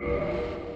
Lousy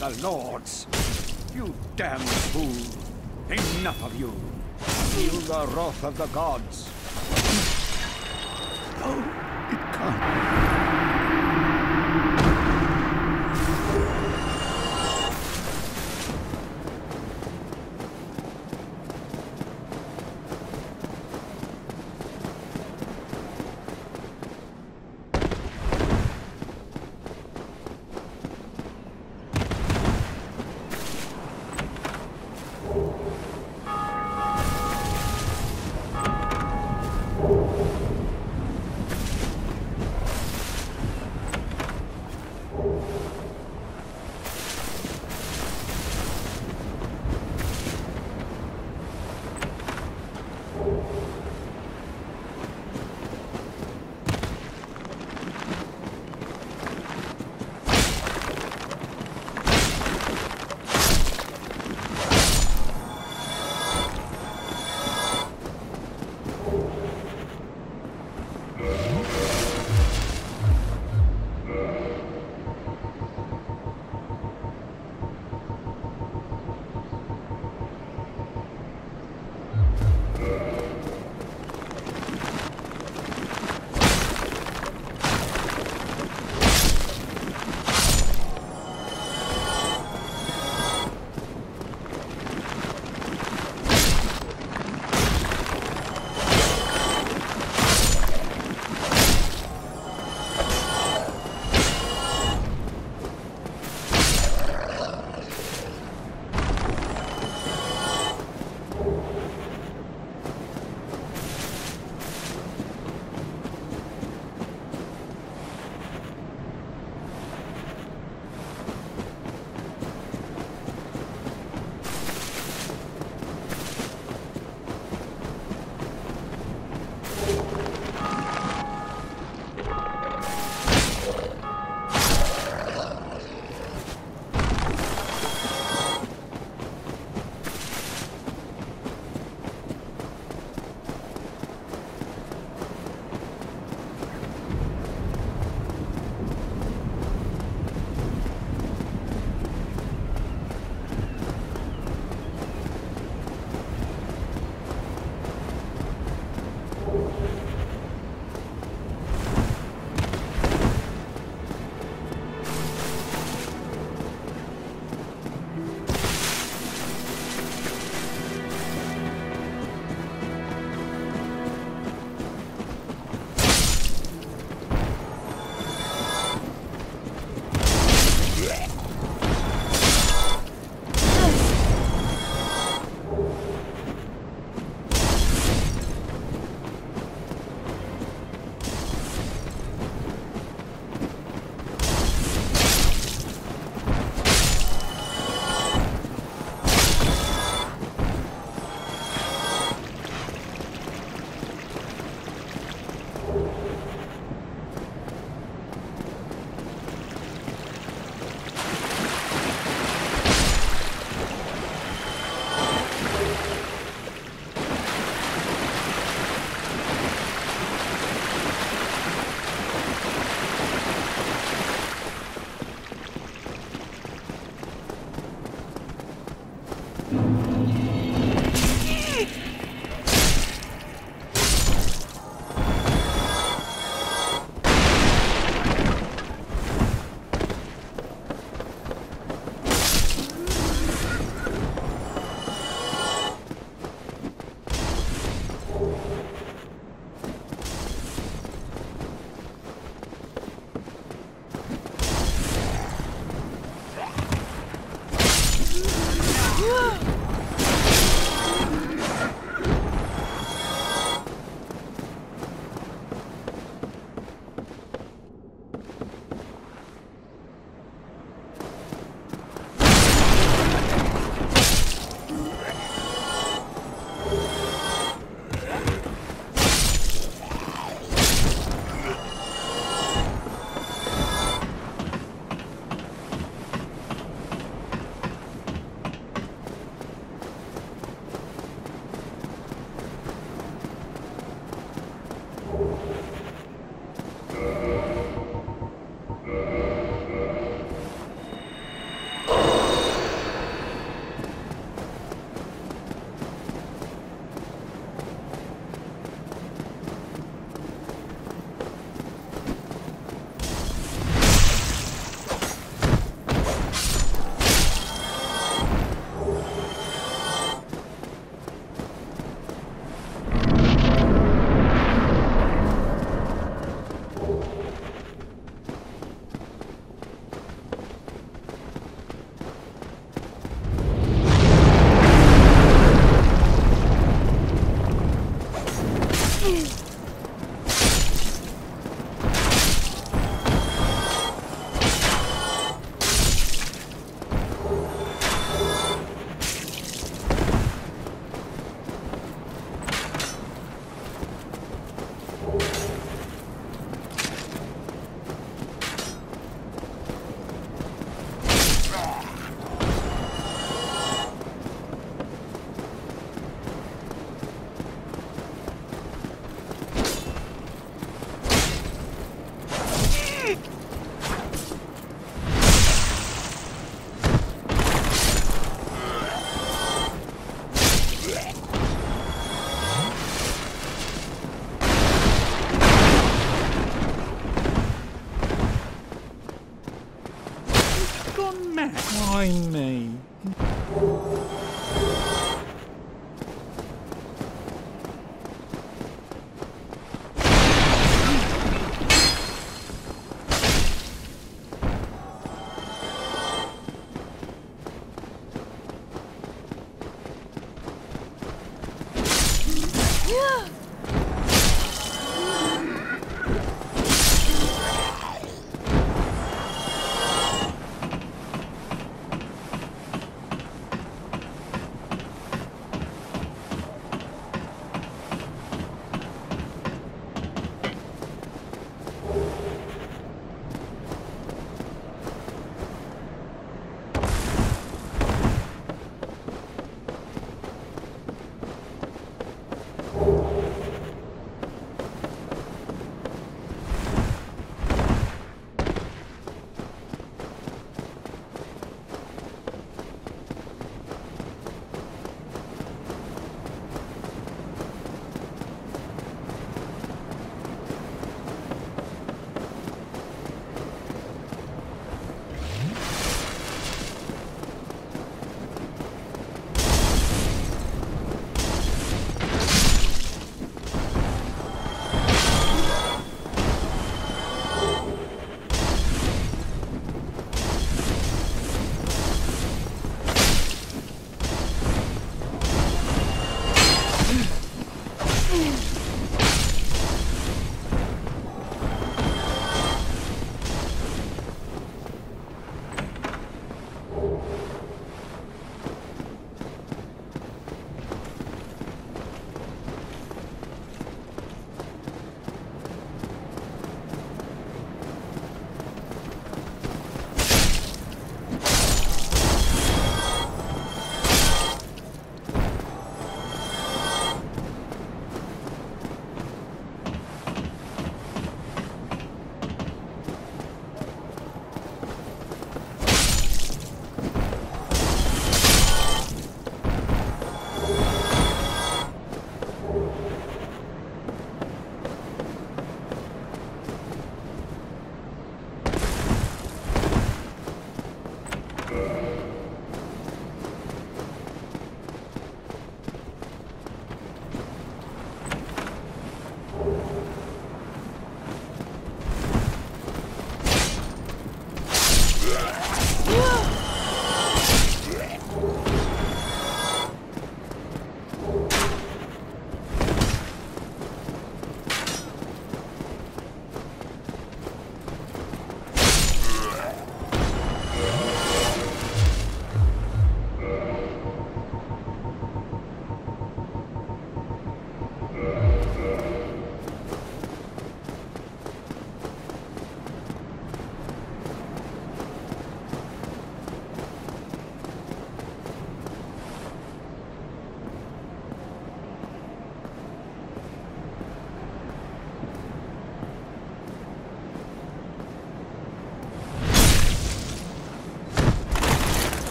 the lords! You damned fool! Enough of you! Feel the wrath of the gods! No, it can't.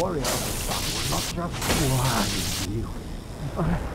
Warrior will not just blind you.